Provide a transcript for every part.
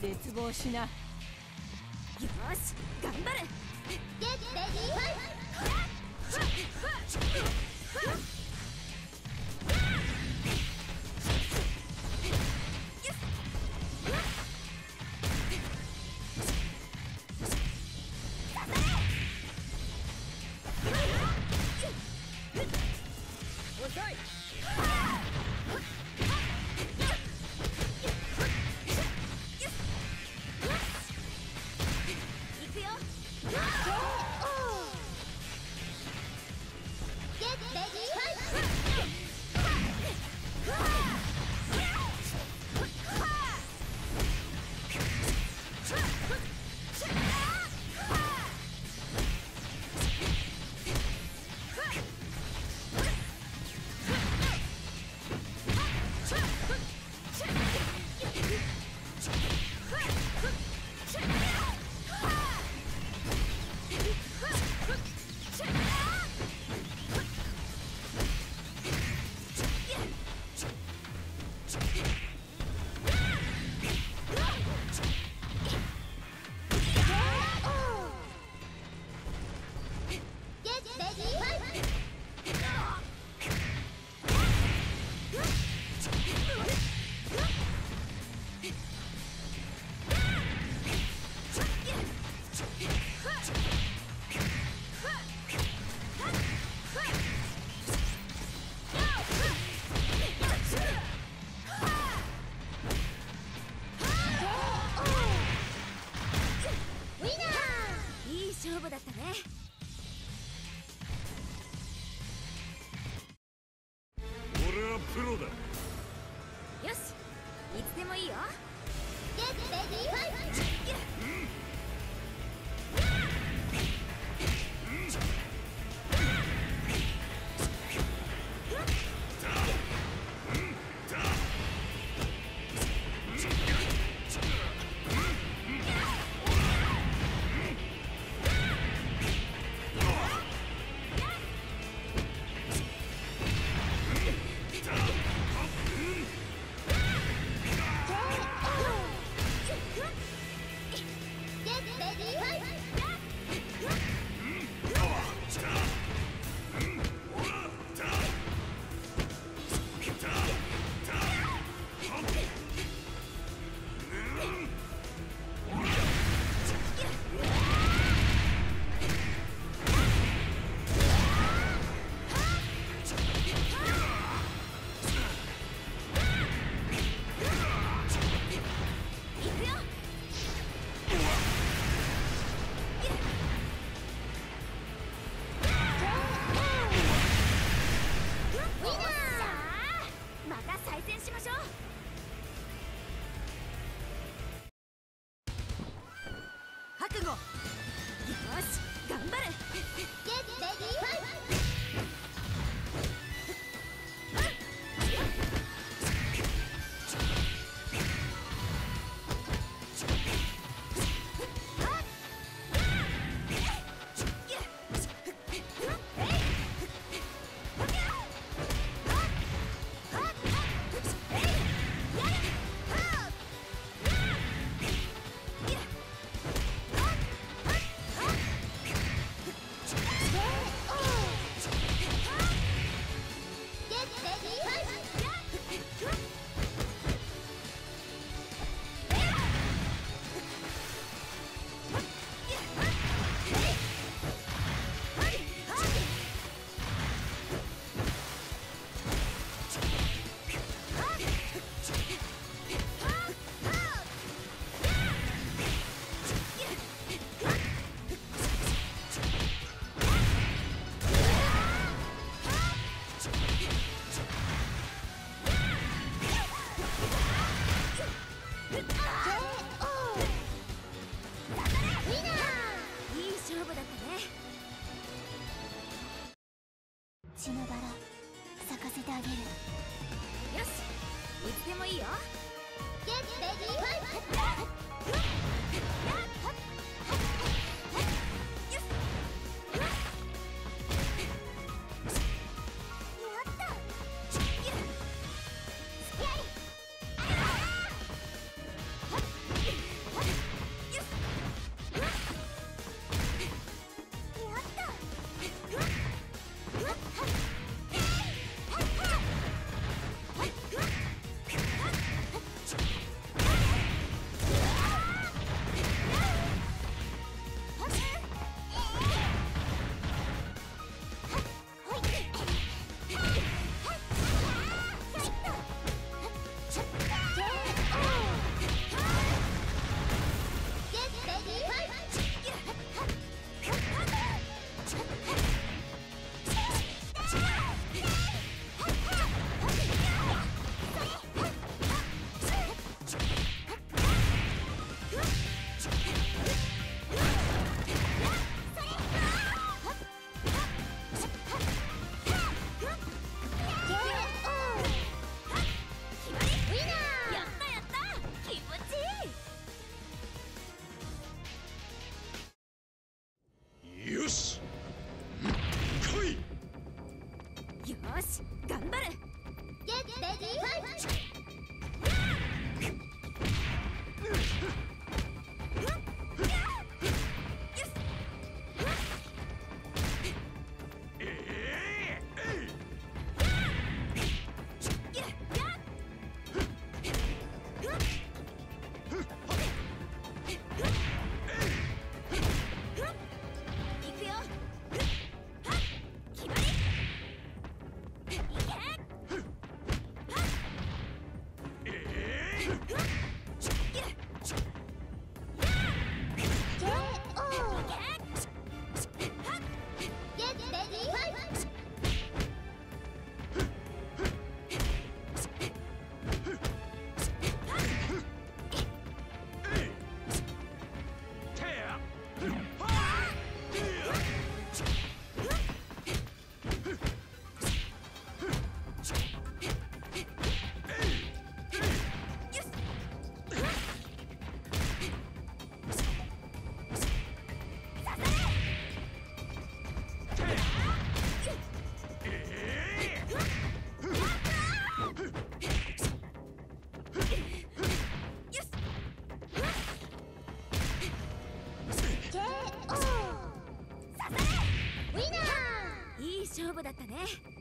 絶望しなよし頑張る。ゲッ Get ready, fight! 勝負だったね。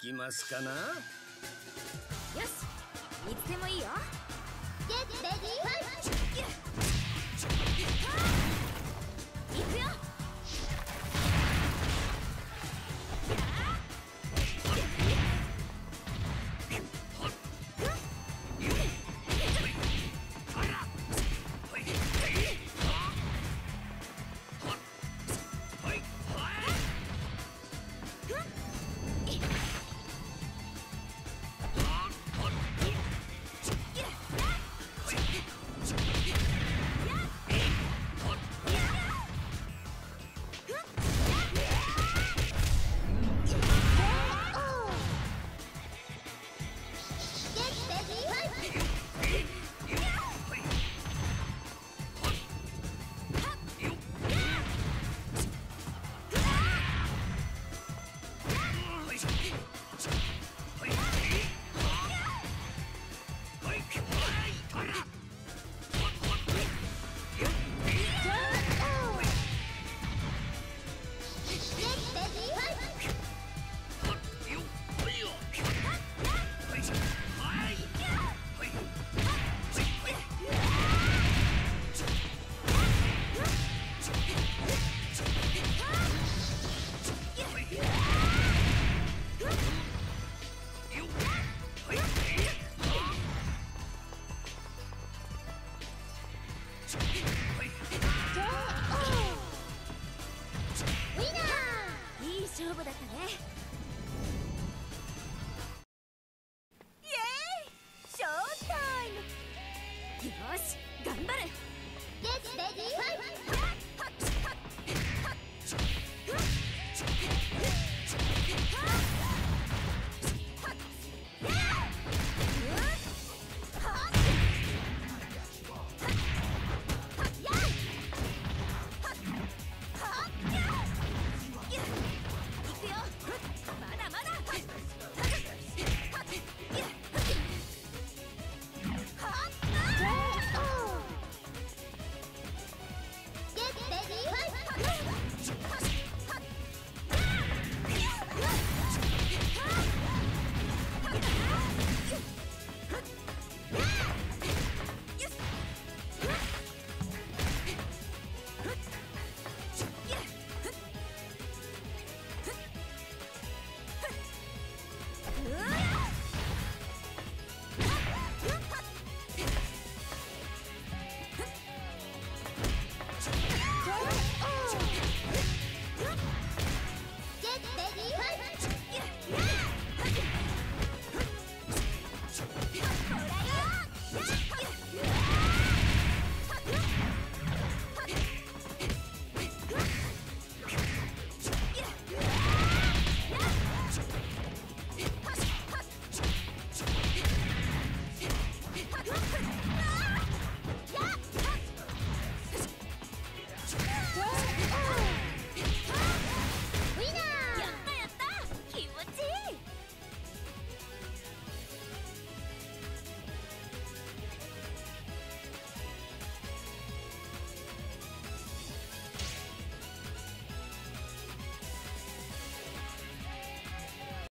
きますかな。よしいつでもいいよ。ゲッ What?